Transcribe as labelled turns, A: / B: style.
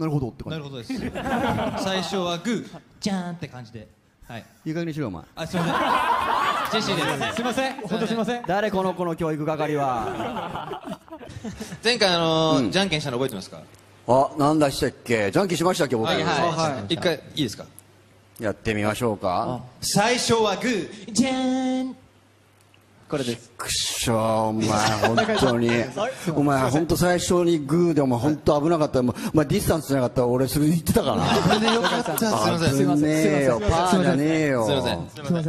A: なるほどって感じ。
B: なるほどです。最初はグーじゃーんって感じで。はい。
A: いい加減にしろよお前。
B: あすいません。ジェシーです。
C: すいません。本当すいません。
D: 誰この子の教育係は？
B: 前回あのーじゃんけんしたの覚えてますか？
E: あなんだしたっけ？じゃんけんしましたっけ僕、
B: はいはい。一回いいですか？
E: やってみましょうか。
B: 最初はグーじゃーん
C: これです。
E: くっしょーお前本当に。お前本当最初にグーでお前本当危なかった。お前お前ディスタンスじゃなかった。ら俺すぐ言ってたから。な
B: これでよ。かったすいません
E: 危ねえよパーじゃねえよ。
B: すいません
C: すいません